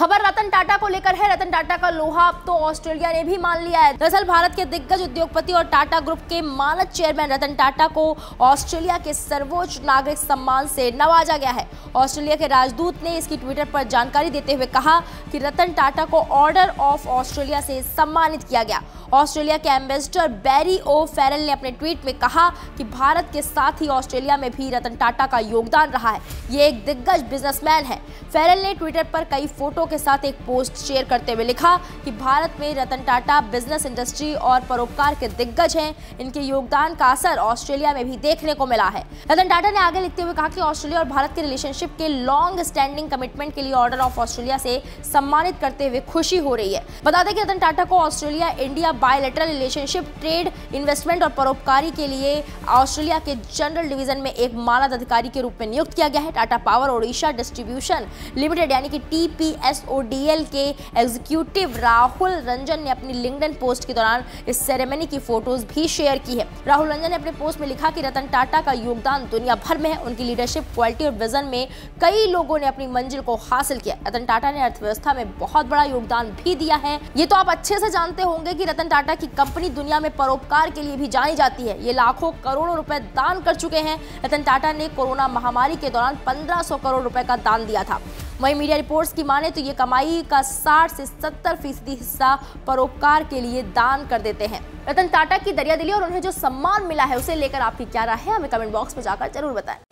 खबर रतन टाटा को लेकर है। रतन टाटा का लोहा अब तो ऑस्ट्रेलिया ने भी मान लिया है। दरअसल भारत के दिग्गज उद्योगपति और टाटा ग्रुप के मानद चेयरमैन रतन टाटा को ऑस्ट्रेलिया के सर्वोच्च नागरिक सम्मान से नवाजा गया है। ऑस्ट्रेलिया के राजदूत ने इसकी ट्विटर पर जानकारी देते हुए कहा कि रतन टाटा को ऑर्डर ऑफ़ ऑस्ट्रेलिया से सम्मानित किया गया। ऑस्ट्रेलिया के एम्बेसडर बैरी ओ फेरल ने अपने ट्वीट में कहा कि भारत के साथ ही ऑस्ट्रेलिया में भी रतन टाटा का योगदान रहा है। ये एक दिग्गज बिजनेसमैन है। फेरल ने ट्विटर पर कई फ़ोटो के साथ एक पोस्ट शेयर करते हुए लिखा कि भारत में रतन टाटा बिज़नेस इंडस्ट्री और परोपकार के दिग्गज हैं। इनके योगदान का असर ऑस्ट्रेलिया में भी देखने को मिला है। रतन टाटा ने आगे लिखते हुए कहा कि ऑस्ट्रेलिया और भारत के रिलेशनशिप के लॉन्ग स्टैंडिंग कमिटमेंट के लिए ऑर्डर ऑफ़ ऑस्ट्रेलिया से सम्मानित करते हुए खुशी हो रही है। बता दें कि रतन टाटा को Australia India bilateral relationship trade investment और परोपकारी के लिए ऑस्ट्रेलिया के जनरल डिवीज़न में एक मानद अधिकारी के रूप में नियुक्त किया गया है। Tata power Odisha distribution limited यानी कि एसओडीएल के एग्जीक्यूटिव राहुल रंजन ने अपनी लिंक्डइन पोस्ट के दौरान इस सेरेमनी की फ़ोटोज़ भी शेयर की है। राहुल रंजन ने अपने पोस्ट में लिखा कि रतन टाटा का योगदान दुनिया भर में है। उनकी लीडरशिप क्वालिटी और विजन में कई लोगों ने अपनी मंजिल को हासिल किया। रतन टाटा ने अर्थव्यवस्था में बहुत बड़ा योगदान भी दिया है। ये तो आप अच्छे से जानते होंगे कि रतन टाटा की कंपनी दुनिया में परोपकार के लिए भी जानी जाती है। ये लाखों करोड़ों रुपए दान कर चुके हैं। रतन टाटा ने कोरोना महामारी के दौरान 1500 करोड़ रुपए का दान दिया था। वहीं मीडिया रिपोर्ट्स की माने तो ये कमाई का 60 से 70 फ़ीसदी हिस्सा परोपकार के लिए दान कर देते हैं। रतन टाटा की दरिया और उन्हें जो सम्मान मिला है, उसे लेकर आपकी क्या राय है? हमें कमेंट बॉक्स में जाकर ज़रूर बताएँ।